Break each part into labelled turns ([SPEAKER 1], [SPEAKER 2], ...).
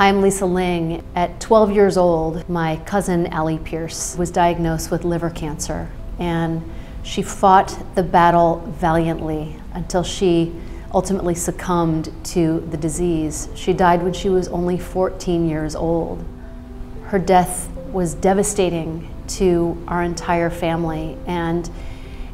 [SPEAKER 1] Hi, I'm Lisa Ling. At 12 years old, my cousin Allie Pierce was diagnosed with liver cancer, and she fought the battle valiantly until she ultimately succumbed to the disease. She died when she was only 14 years old. Her death was devastating to our entire family, and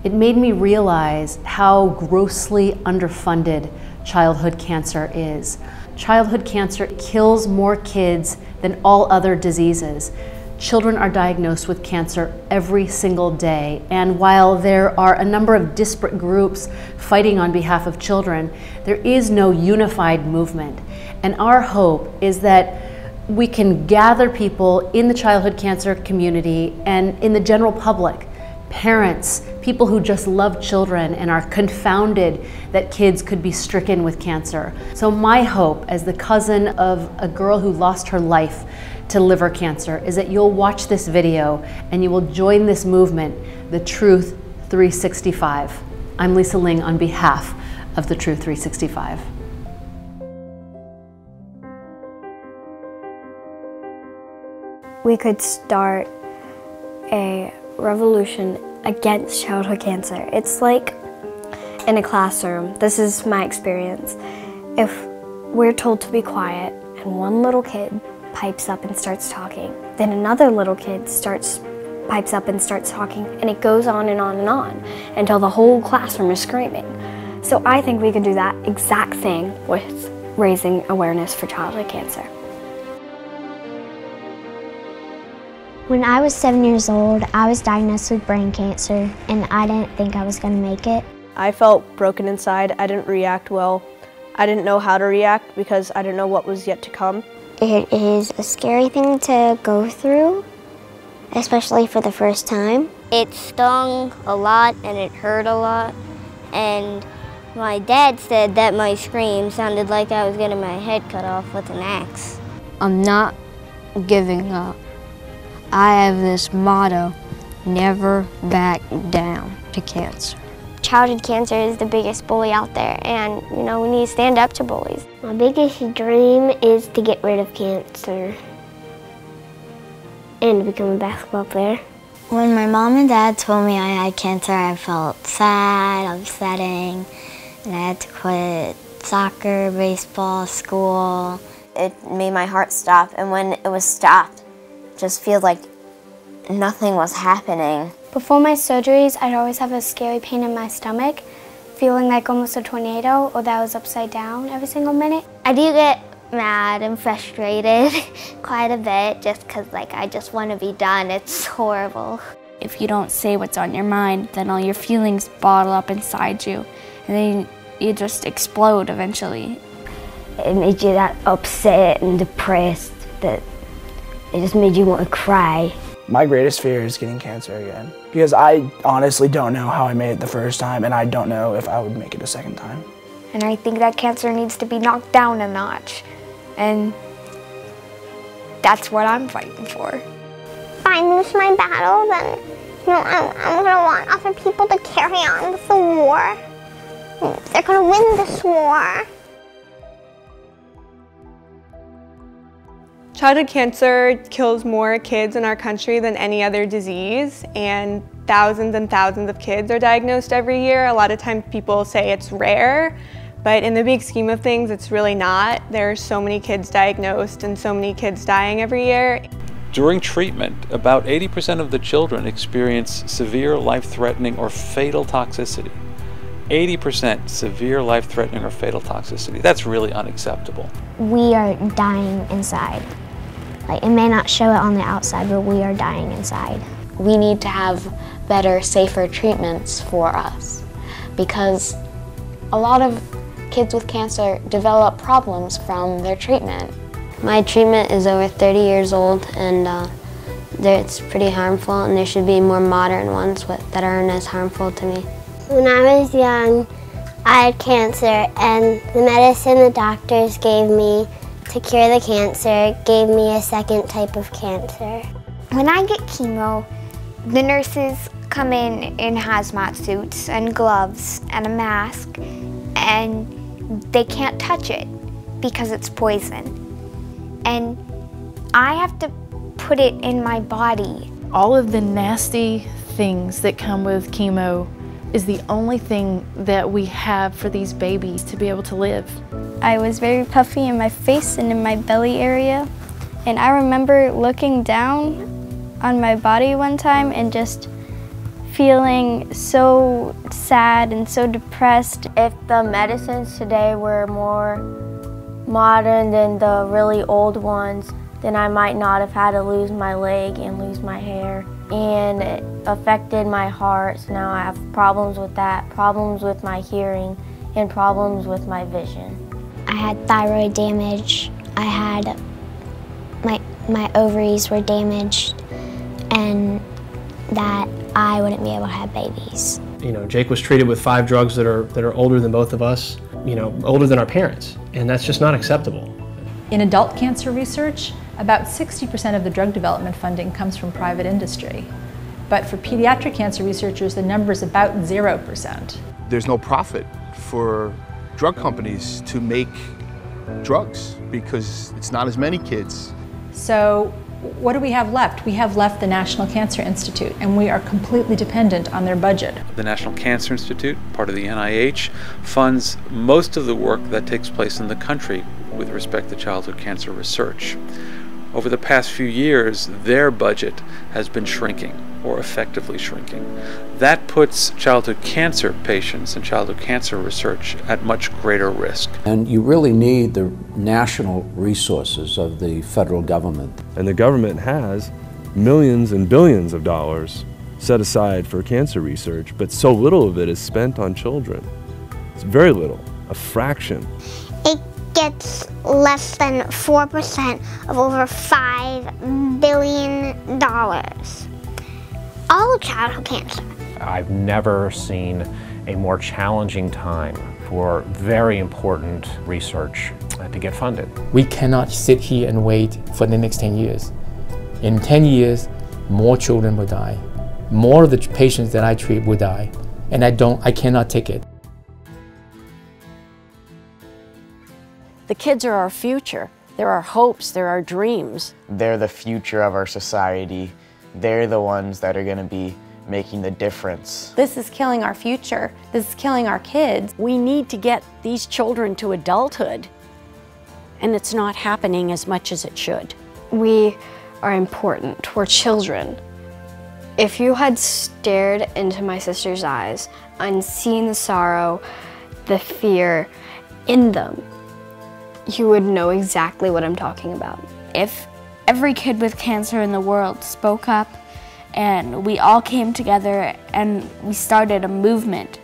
[SPEAKER 1] it made me realize how grossly underfunded childhood cancer is. Childhood cancer kills more kids than all other diseases. Children are diagnosed with cancer every single day, and while there are a number of disparate groups fighting on behalf of children, there is no unified movement. And our hope is that we can gather people in the childhood cancer community and in the general public parents, people who just love children and are confounded that kids could be stricken with cancer. So my hope as the cousin of a girl who lost her life to liver cancer is that you'll watch this video and you will join this movement, The Truth 365. I'm Lisa Ling on behalf of The Truth 365.
[SPEAKER 2] We could start a revolution against childhood cancer. It's like in a classroom, this is my experience. If we're told to be quiet and one little kid pipes up and starts talking, then another little kid starts pipes up and starts talking and it goes on and on and on until the whole classroom is screaming. So I think we can do that exact thing with raising awareness for childhood cancer.
[SPEAKER 3] When I was seven years old, I was diagnosed with brain cancer and I didn't think I was going to make it.
[SPEAKER 4] I felt broken inside. I didn't react well. I didn't know how to react because I didn't know what was yet to come.
[SPEAKER 3] It is a scary thing to go through, especially for the first time.
[SPEAKER 5] It stung a lot and it hurt a lot. And my dad said that my scream sounded like I was getting my head cut off with an axe.
[SPEAKER 6] I'm not giving up. I have this motto, never back down to cancer.
[SPEAKER 3] Childhood cancer is the biggest bully out there and you know we need to stand up to bullies.
[SPEAKER 5] My biggest dream is to get rid of cancer and become a basketball player.
[SPEAKER 7] When my mom and dad told me I had cancer, I felt sad, upsetting, and I had to quit soccer, baseball, school.
[SPEAKER 8] It made my heart stop, and when it was stopped, just feel like nothing was happening.
[SPEAKER 2] Before my surgeries, I'd always have a scary pain in my stomach, feeling like almost a tornado or that I was upside down every single minute.
[SPEAKER 5] I do get mad and frustrated quite a bit just because like I just want to be done. It's horrible.
[SPEAKER 9] If you don't say what's on your mind, then all your feelings bottle up inside you and then you just explode eventually.
[SPEAKER 10] It made you that upset and depressed that it just made you want to cry.
[SPEAKER 11] My greatest fear is getting cancer again because I honestly don't know how I made it the first time and I don't know if I would make it a second time.
[SPEAKER 2] And I think that cancer needs to be knocked down a notch. And that's what I'm fighting for.
[SPEAKER 5] If I lose my battle, then you know, I'm, I'm gonna want other people to carry on with the war. They're gonna win this war.
[SPEAKER 12] Childhood cancer kills more kids in our country than any other disease and thousands and thousands of kids are diagnosed every year. A lot of times people say it's rare, but in the big scheme of things, it's really not. There are so many kids diagnosed and so many kids dying every year.
[SPEAKER 13] During treatment, about 80% of the children experience severe life-threatening or fatal toxicity. 80% severe life-threatening or fatal toxicity. That's really unacceptable.
[SPEAKER 3] We are dying inside. Like, it may not show it on the outside, but we are dying inside.
[SPEAKER 14] We need to have better, safer treatments for us because a lot of kids with cancer develop problems from their treatment.
[SPEAKER 5] My treatment is over 30 years old and uh, it's pretty harmful and there should be more modern ones that aren't as harmful to me.
[SPEAKER 15] When I was young, I had cancer and the medicine the doctors gave me to cure the cancer gave me a second type of cancer.
[SPEAKER 2] When I get chemo, the nurses come in in hazmat suits and gloves and a mask and they can't touch it because it's poison.
[SPEAKER 9] and I have to put it in my body.
[SPEAKER 16] All of the nasty things that come with chemo is the only thing that we have for these babies to be able to live.
[SPEAKER 9] I was very puffy in my face and in my belly area. And I remember looking down on my body one time and just feeling so sad and so depressed.
[SPEAKER 17] If the medicines today were more modern than the really old ones, then I might not have had to lose my leg and lose my hair. And it affected my heart, so now I have problems with that, problems with my hearing, and problems with my vision.
[SPEAKER 3] I had thyroid damage. I had my my ovaries were damaged and that I wouldn't be able to have babies.
[SPEAKER 18] You know, Jake was treated with five drugs that are that are older than both of us, you know, older than our parents, and that's just not acceptable.
[SPEAKER 19] In adult cancer research, about 60% of the drug development funding comes from private industry. But for pediatric cancer researchers, the number is about 0%.
[SPEAKER 20] There's no profit for drug companies to make drugs because it's not as many kids.
[SPEAKER 19] So what do we have left? We have left the National Cancer Institute, and we are completely dependent on their budget.
[SPEAKER 13] The National Cancer Institute, part of the NIH, funds most of the work that takes place in the country with respect to childhood cancer research. Over the past few years, their budget has been shrinking, or effectively shrinking. That puts childhood cancer patients and childhood cancer research at much greater risk.
[SPEAKER 21] And you really need the national resources of the federal government.
[SPEAKER 22] And the government has millions and billions of dollars set aside for cancer research, but so little of it is spent on children. It's very little, a fraction.
[SPEAKER 15] It gets less than 4% of over $5 billion. All childhood cancer.
[SPEAKER 23] I've never seen a more challenging time for very important research uh, to get funded.
[SPEAKER 24] We cannot sit here and wait for the next 10 years. In 10 years, more children will die. More of the patients that I treat will die. And I don't, I cannot take it.
[SPEAKER 25] The kids are our future. They're our hopes, they're our dreams.
[SPEAKER 26] They're the future of our society. They're the ones that are going to be making the difference.
[SPEAKER 27] This is killing our future. This is killing our kids.
[SPEAKER 25] We need to get these children to adulthood, and it's not happening as much as it should.
[SPEAKER 2] We are important. We're children. If you had stared into my sister's eyes and seen the sorrow, the fear in them, you would know exactly what I'm talking about.
[SPEAKER 9] If every kid with cancer in the world spoke up and we all came together and we started a movement,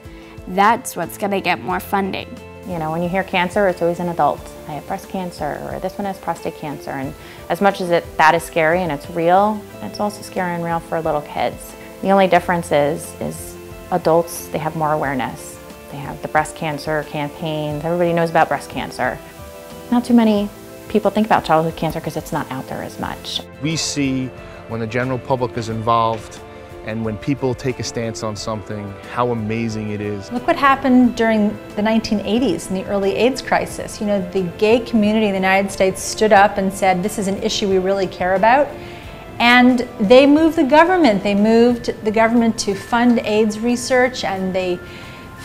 [SPEAKER 9] that's what's gonna get more funding.
[SPEAKER 28] You know, when you hear cancer, it's always an adult. I have breast cancer, or this one has prostate cancer. And as much as it, that is scary and it's real, it's also scary and real for little kids. The only difference is, is adults, they have more awareness. They have the breast cancer campaigns. Everybody knows about breast cancer. Not too many people think about childhood cancer because it's not out there as much.
[SPEAKER 20] We see when the general public is involved and when people take a stance on something, how amazing it is.
[SPEAKER 19] Look what happened during the 1980s in the early AIDS crisis. You know, the gay community in the United States stood up and said, this is an issue we really care about. And they moved the government. They moved the government to fund AIDS research and they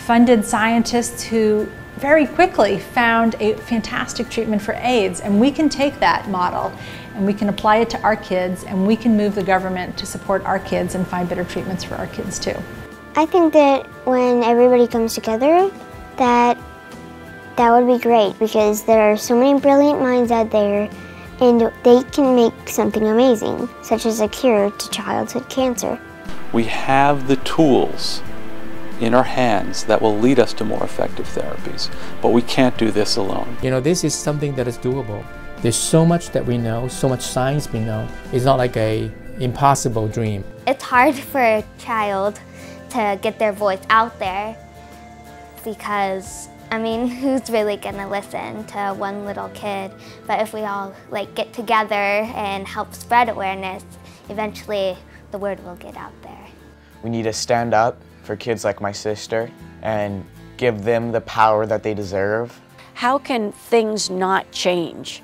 [SPEAKER 19] funded scientists who very quickly found a fantastic treatment for AIDS. And we can take that model and we can apply it to our kids and we can move the government to support our kids and find better treatments for our kids too.
[SPEAKER 15] I think that when everybody comes together, that that would be great because there are so many brilliant minds out there and they can make something amazing, such as a cure to childhood cancer.
[SPEAKER 13] We have the tools in our hands that will lead us to more effective therapies, but we can't do this alone.
[SPEAKER 24] You know, this is something that is doable. There's so much that we know, so much science we know. It's not like a impossible dream.
[SPEAKER 5] It's hard for a child to get their voice out there because I mean, who's really gonna listen to one little kid? But if we all like get together and help spread awareness, eventually the word will get out there.
[SPEAKER 26] We need to stand up for kids like my sister and give them the power that they deserve.
[SPEAKER 25] How can things not change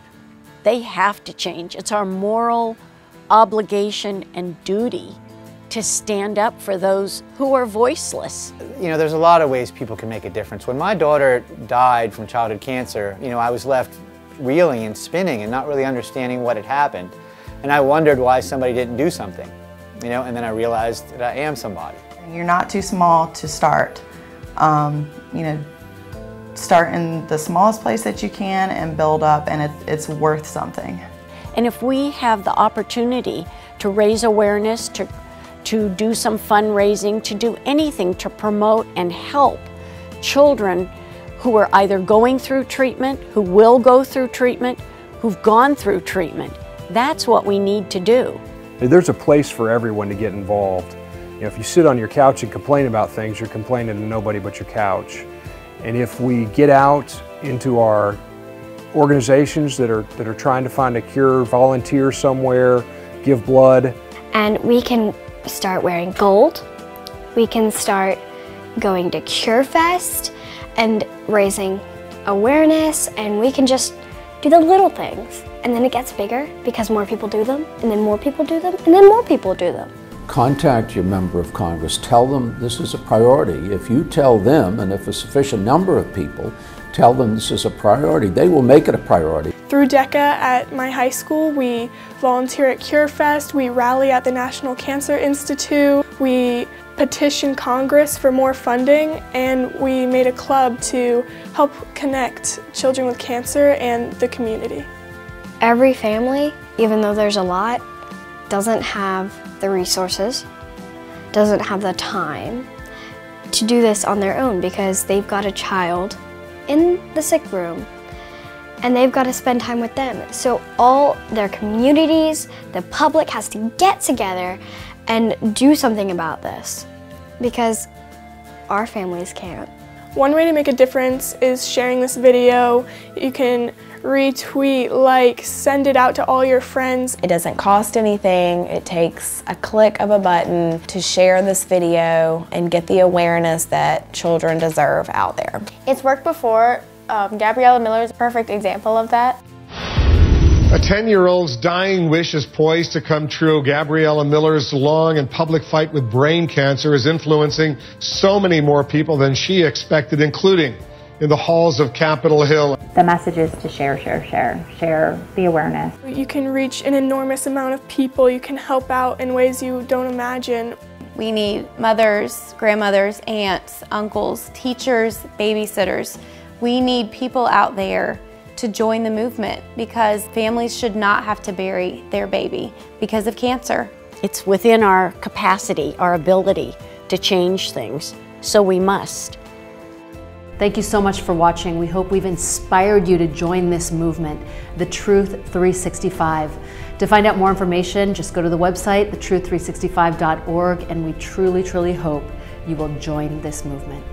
[SPEAKER 25] They have to change. It's our moral obligation and duty to stand up for those who are voiceless.
[SPEAKER 29] You know, there's a lot of ways people can make a difference. When my daughter died from childhood cancer, you know, I was left reeling and spinning and not really understanding what had happened. And I wondered why somebody didn't do something, you know, and then I realized that I am somebody.
[SPEAKER 30] You're not too small to start. Um, you know, start in the smallest place that you can and build up, and it, it's worth something.
[SPEAKER 25] And if we have the opportunity to raise awareness, to, to do some fundraising, to do anything to promote and help children who are either going through treatment, who will go through treatment, who've gone through treatment, that's what we need to do.
[SPEAKER 31] There's a place for everyone to get involved. Know, if you sit on your couch and complain about things, you're complaining to nobody but your couch. And if we get out into our organizations that are, that are trying to find a cure, volunteer somewhere, give blood.
[SPEAKER 2] And we can start wearing gold. We can start going to CureFest and raising awareness and we can just do the little things. And then it gets bigger because more people do them, and then more people do them, and then more people do them.
[SPEAKER 21] Contact your member of Congress. Tell them this is a priority. If you tell them, and if a sufficient number of people tell them this is a priority, they will make it a priority.
[SPEAKER 32] Through DECA at my high school, we volunteer at CureFest, we rally at the National Cancer Institute, we petition Congress for more funding, and we made a club to help connect children with cancer and the community.
[SPEAKER 2] Every family, even though there's a lot, doesn't have the resources, doesn't have the time to do this on their own because they've got a child in the sick room and they've got to spend time with them. So all their communities, the public has to get together and do something about this because our families can't.
[SPEAKER 32] One way to make a difference is sharing this video. You can retweet, like, send it out to all your friends.
[SPEAKER 33] It doesn't cost anything. It takes a click of a button to share this video and get the awareness that children deserve out there.
[SPEAKER 27] It's worked before. Um, Gabriella Miller is a perfect example of that.
[SPEAKER 34] A 10 year old's dying wish is poised to come true. Gabriella Miller's long and public fight with brain cancer is influencing so many more people than she expected, including in the halls of Capitol Hill.
[SPEAKER 35] The message is to share, share, share, share the awareness.
[SPEAKER 32] You can reach an enormous amount of people. You can help out in ways you don't imagine.
[SPEAKER 27] We need mothers, grandmothers, aunts, uncles, teachers, babysitters. We need people out there to join the movement because families should not have to bury their baby because of cancer.
[SPEAKER 25] It's within our capacity, our ability to change things, so we must.
[SPEAKER 36] Thank you so much for watching. We hope we've inspired you to join this movement, The Truth 365. To find out more information, just go to the website, thetruth365.org, and we truly, truly hope you will join this movement.